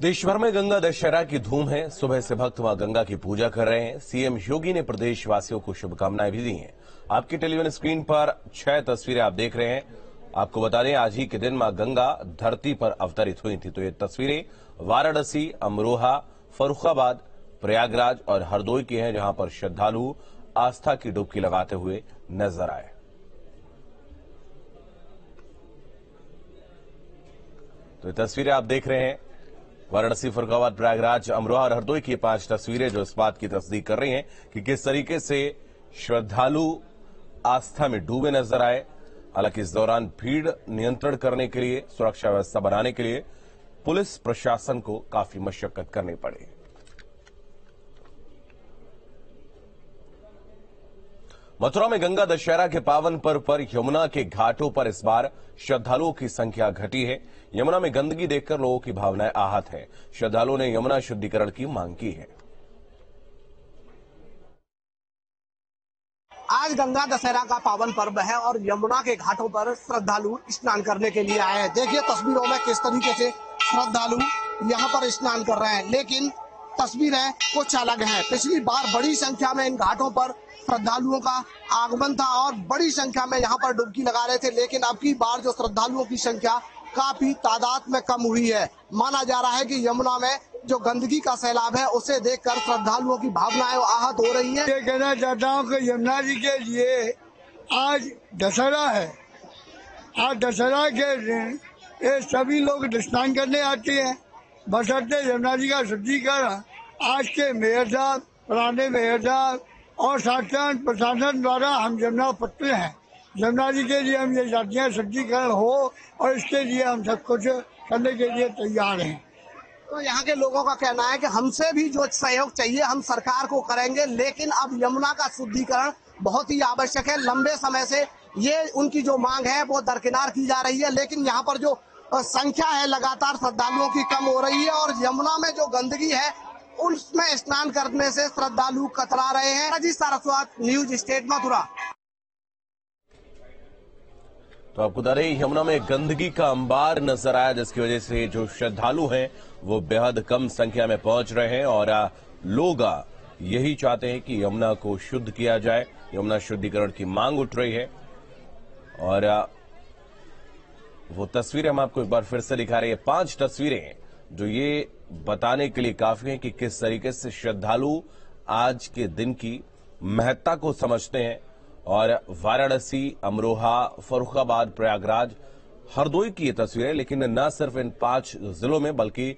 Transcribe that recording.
देश भर में गंगा दशहरा की धूम है। सुबह से भक्त माँ गंगा की पूजा कर रहे हैं। सीएम योगी ने प्रदेशवासियों को शुभकामनाएँ भी दी हैं। आपकी टेलीविज़न स्क्रीन पर छह तस्वीरें आप देख रहे हैं। आपको बता दें, आज ही के दिन माँ गंगा धरती पर अवतरित हुई थी। तो ये तस्वीरें वाराणसी, अमरोहा, फरुखाबाद, प्रयागराज और हरदोई की हैं, जहाँ पर श्रद्धालु आस्था की डुबकी लगाते हुए नज़र आए। तो ये तस्वीरें आप देख रहे हैं। वाराणसी फरुखाबाद प्रयागराज अमरोहा और हरदोई की पाँच तस्वीरें जो इस बात की तस्दीक कर रही हैं कि किस तरीके से श्रद्धालु आस्था में डूबे नज़र आए। हालाँकि इस दौरान भीड़ नियंत्रण करने के लिए, सुरक्षा व्यवस्था बनाने के लिए पुलिस प्रशासन को काफ़ी मशक्कत करनी पड़ी। मथुरा में गंगा दशहरा के पावन पर्व पर यमुना के घाटों पर इस बार श्रद्धालुओं की संख्या घटी है। यमुना में गंदगी देखकर लोगों की भावनाएँ आहत है। श्रद्धालुओं ने यमुना शुद्धिकरण की मांग की है। आज गंगा दशहरा का पावन पर्व है और यमुना के घाटों पर श्रद्धालु स्नान करने के लिए आए हैं। देखिए तस्वीरों में किस तरीके से श्रद्धालु यहाँ पर स्नान कर रहे हैं। लेकिन तस्वीरें कुछ अलग हैं। पिछली बार बड़ी संख्या में इन घाटों पर श्रद्धालुओं का आगमन था और बड़ी संख्या में यहाँ पर डुबकी लगा रहे थे, लेकिन अब की बार जो श्रद्धालुओं की संख्या काफ़ी तादाद में कम हुई है। माना जा रहा है कि यमुना में जो गंदगी का सैलाब है, उसे देखकर श्रद्धालुओं की भावनाएँ आहत हो रही है। कहना चाहता हूँ कि यमुना जी के लिए आज दशहरा है। आज दशहरा के दिन ये सभी लोग स्नान करने आते हैं। बसरते यमुना जी का शुद्धिकरण, आज के मेयर साहब, पुराने मेयर साहब और शासन, प्रशासन द्वारा हम यमुना पत्र हैं। यमुना जी के लिए हम ये चाहते हैं शुद्धिकरण हो और इसके लिए हम सब कुछ करने के लिए तैयार हैं। तो यहाँ के लोगों का कहना है कि हमसे भी जो सहयोग चाहिए, हम सरकार को करेंगे, लेकिन अब यमुना का शुद्धिकरण बहुत ही आवश्यक है। लंबे समय से ये उनकी जो मांग है, वो दरकिनार की जा रही है, लेकिन यहाँ पर जो संख्या है लगातार, श्रद्धालुओं की कम हो रही है और यमुना में जो गंदगी है, उसमें स्नान करने से श्रद्धालु कतरा रहे हैं। Ajit Saraswat news state Mathura. तो आपको बता रहे यमुना में गंदगी का अंबार नज़र आया, जिसकी वजह से जो श्रद्धालु हैं, वो बेहद कम संख्या में पहुँच रहे हैं और लोग यही चाहते हैं कि यमुना को शुद्ध किया जाए। यमुना शुद्धिकरण की मांग उठ रही है और वो तस्वीरें हम आपको एक बार फिर से दिखा रहे हैं। पाँच तस्वीरें जो ये बताने के लिए काफ़ी हैं कि किस तरीके से श्रद्धालु आज के दिन की महत्ता को समझते हैं। और वाराणसी, अमरोहा, फरुखाबाद, प्रयागराज, हरदोई की ये तस्वीरें, लेकिन न सिर्फ़ इन पाँच जिलों में, बल्कि